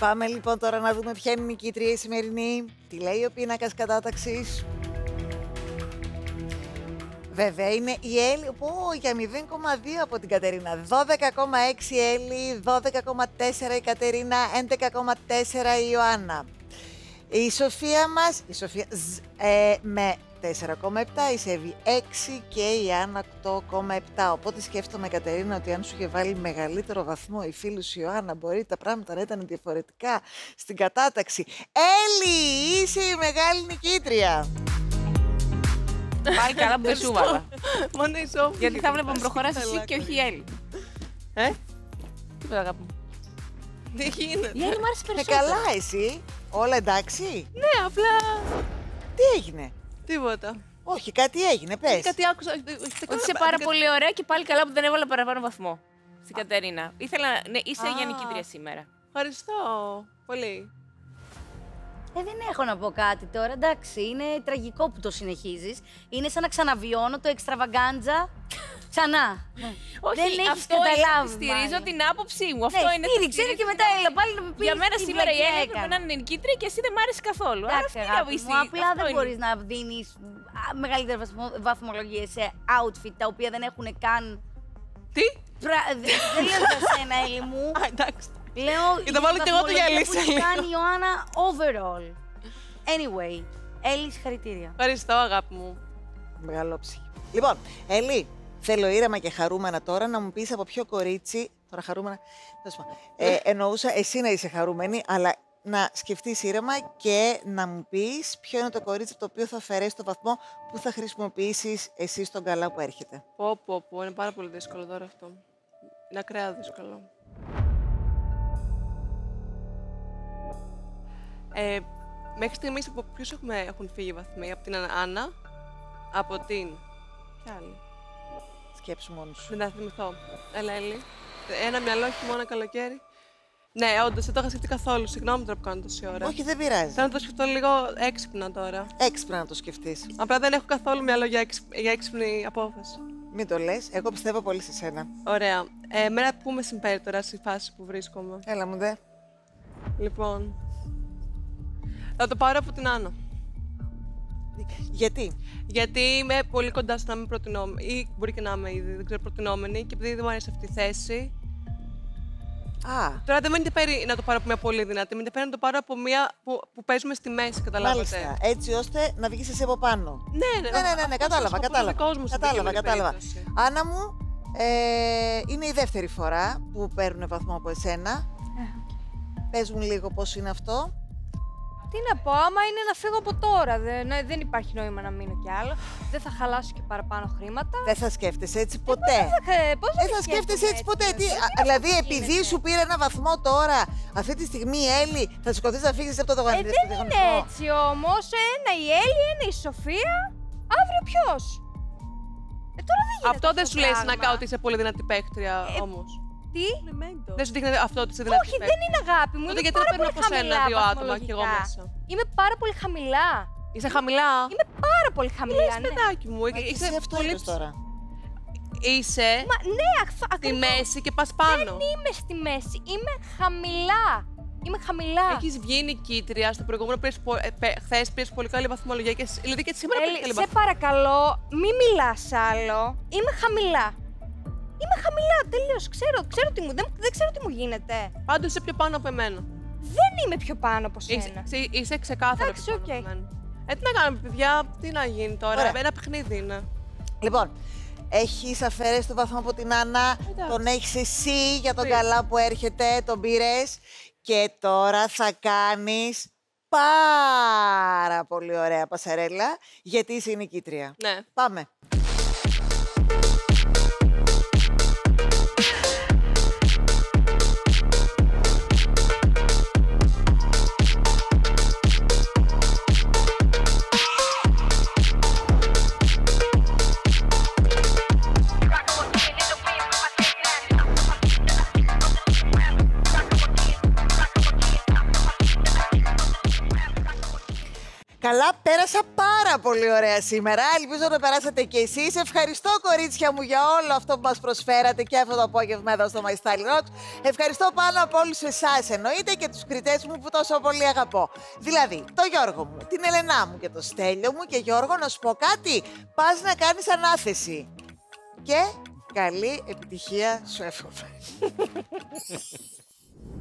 Πάμε λοιπόν τώρα να δούμε ποια είναι η νικήτρια η σημερινή. Τι λέει ο πίνακας κατάταξης; Βέβαια είναι η Έλλη, πω, για 0,2 από την Κατερίνα. 12,6 Έλλη, 12,4 η Κατερίνα, 11,4 η Ιωάννα. Η Σοφία μας, η Σοφία ζ, ε, με 4,7, η Σεβή 6 και η Άννα 8,7. Οπότε σκέφτομαι, Κατερίνα, ότι αν σου είχε βάλει μεγαλύτερο βαθμό η φίλη σου Ιωάννα, μπορεί τα πράγματα να ήταν διαφορετικά στην κατάταξη. Έλλη, είσαι η μεγάλη νικήτρια. Πάλι καλά που δεν σου βάλα. Μόνο η Σόφη. Γιατί θα βλέπαμε προχωράς εσύ και όχι η Έλλη. Ε, Τίποτα αγάπη μου. τι γίνεται; Η Έλλη μου άρεσε Ε, περισσότερο. καλά εσύ, όλα εντάξει; Ναι, απλά Τι έγινε; τίποτα. Όχι, κάτι έγινε, πες. Κάτι άκουσα. όχι, όχι, Ότι δεν είσαι κάνω- πάρα δεν- πολύ ωραία και πάλι καλά που δεν έβαλα παραπάνω βαθμό. Στην Κατερίνα. Ήθελα να. Ναι, είσαι Α. για νικήτρια σήμερα. Ευχαριστώ πολύ. Ε, δεν έχω να πω κάτι τώρα. Εντάξει, είναι τραγικό που το συνεχίζεις. Είναι σαν να ξαναβιώνω το εξτραβαγκάντζα ξανά. Όχι, δεν έχεις αυτό καταλάβει. είναι- Στηρίζω μάλλον. την άποψή μου. Αυτό ναι, είναι. στήριξε στηρίζω και την μετά άποψή έλα μου. πάλι να μου πεις. Για μένα σήμερα η Έλλη έπρεπε να είναι νικήτρια και εσύ δεν μ' άρεσε καθόλου. Άρα Εντάξει, αυτή αγάπη είναι μου, απλά αυτό δεν είναι. μπορείς να δίνεις μεγαλύτερες βαθμολογίες σε outfit τα οποία δεν έχουν καν. Τι; Πρα- δε- Δεν λέω για σένα, Έλλη μου. Α, εντάξει. Λέω Για να βάλω τη κι εγώ το βαθμολογία γυαλί που σε έχει λίγο. κάνει η Ιωάννα overall. Anyway, Έλλης, συγχαρητήρια. Ευχαριστώ, αγάπη μου. Μεγαλόψυχη. Λοιπόν, Ελή, θέλω ήρεμα και χαρούμενα τώρα να μου πεις από ποιο κορίτσι. Τώρα χαρούμενα. τέλος πάντων. Ε, εννοούσα εσύ να είσαι χαρούμενη, αλλά να σκεφτείς ήρεμα και να μου πεις ποιο είναι το κορίτσι από το οποίο θα αφαιρέσεις το βαθμό που θα χρησιμοποιήσεις εσύ στον καλά που έρχεται. Πω, πω, πω. Είναι πάρα πολύ δύσκολο τώρα αυτό. Είναι ακραία δύσκολο. Ε, μέχρι στιγμής από ποιους έχουμε έχουν φύγει βαθμοί. Από την Άννα, από την. Ποια άλλη; Σκέψου μόνος σου. Δεν θα θυμηθώ. Έλα, Έλλη. Ένα μυαλό, χειμώνα, καλοκαίρι. Ναι, όντως δεν το είχα σκεφτεί καθόλου. Συγγνώμη τώρα που κάνω τόση ώρα. Όχι, δεν πειράζει. Θέλω να το σκεφτώ λίγο έξυπνα τώρα. Έξυπνα να το σκεφτείς. Απλά δεν έχω καθόλου μυαλό για, έξυπ- για έξυπνη απόφαση. Μην το λες. Εγώ πιστεύω πολύ σε σένα. Ωραία. Ε, εμένα που με συμπέρι τώρα στη φάση που βρίσκομαι. Έλα μου δε. Λοιπόν. Θα το πάρω από την Άννα. Γιατί; Γιατί είμαι πολύ κοντά στο να είμαι προτινόμενη. ή μπορεί και να είμαι ήδη, δεν ξέρω, προτινόμενη και επειδή δεν μου αρέσει αυτή η θέση. Α, Τώρα δεν με ενδιαφέρει να το πάρω από μια πολύ δυνατή, με ενδιαφέρει να το πάρω από μια που, που παίζουμε στη μέση, καταλάβατε; μάλιστα. Έτσι ώστε να βγεις εσύ από πάνω. Ναι, ναι, Ναι, ναι, ναι, ναι, αυτός κατάλαβα, ο σκοπός κατάλαβα. δικός μου στην Κατάλαβα, προκειμένη κατάλαβα. περίπτωση. Άννα μου, ε, είναι η δεύτερη φορά που παίρνουν βαθμό από εσένα. Πες μου λίγο πώς είναι αυτό. Τι να πω, άμα είναι να φύγω από τώρα, δεν, ναι, δεν υπάρχει νόημα να μείνω κι άλλο. Δεν θα χαλάσω και παραπάνω χρήματα. Δεν θα σκέφτεσαι έτσι ποτέ; Ε, πώς Δεν θα σκέφτεσαι έτσι ποτέ; Τι, α, δηλαδή, επειδή σου πήρε ένα βαθμό τώρα, αυτή τη στιγμή η Έλλη, θα σηκωθεί να φύγεις από το Ε, δογανιτή. δεν είναι έτσι όμως. Ένα η Έλλη, ένα η Σοφία. Αύριο ποιος; Ε, τώρα δεν γίνεται. Αυτό δεν σου λέει πράγμα. να ότι είσαι πολύ δυνατή παίκτρια Ε, όμως. Τι; Δεν σου δείχνει αυτό ότι είσαι δυνατή Όχι, παίκτρια. δεν είναι αγάπη μου. Τότε Είμαι γιατί να πάρα παίρνω πολύ από σένα χαμηλά δύο άτομα κι εγώ βαθμολογικά. μέσα. Είμαι πάρα πολύ χαμηλά. Είσαι χαμηλά; Είμαι πάρα πολύ χαμηλά. Λες, Ναι. παιδάκι μου. Μα Είσαι είσαι αυτό πολύ είπες τώρα. Είσαι Μα, ναι, ακ- στη ακριβώς. μέση και πας πάνω. Δεν είμαι στη μέση. Είμαι χαμηλά. Είμαι χαμηλά. Έχεις βγει νικήτρια στο προηγούμενο. Χθες πήρες πολύ καλή βαθμολογία και σ- δηλαδή και σήμερα πήρες Έλλη, καλή σε βαθμολογία. παρακαλώ, μη μιλάς άλλο. Είμαι χαμηλά. Είμαι χαμηλά, τελείως. Ξέρω, ξέρω τι μου, δεν, δεν ξέρω τι μου γίνεται. Πάντως είσαι πιο πάνω από εμένα. Δεν είμαι πιο πάνω από Είσαι, σένα. είσαι- είσαι ξεκάθαρα Εντάξει, πιο πάνω οκ. από εμένα. Ε, τι να κάνουμε, παιδιά, τι να γίνει τώρα. Ωραία. Ένα παιχνίδι είναι. Λοιπόν, έχεις αφαιρέσει το βαθμό από την Άννα. Εντάξει. Τον έχεις εσύ για τον Τι. καλά που έρχεται. Τον πήρες. Και τώρα θα κάνεις πάρα πολύ ωραία πασαρέλα γιατί είσαι η νικήτρια. Ναι. Πάμε. Καλά, πέρασα πάρα πολύ ωραία σήμερα. Ελπίζω να περάσατε κι εσείς. Ευχαριστώ, κορίτσια μου, για όλο αυτό που μας προσφέρατε και αυτό το απόγευμα εδώ στο My Style Rocks. Ευχαριστώ πάνω από όλους εσάς εννοείται και τους κριτές μου που τόσο πολύ αγαπώ. Δηλαδή, το Γιώργο μου, την Ελενά μου και το Στέλιο μου και Γιώργο, να σου πω κάτι. Πας να κάνεις ανάθεση. Και καλή επιτυχία σου εύχομαι.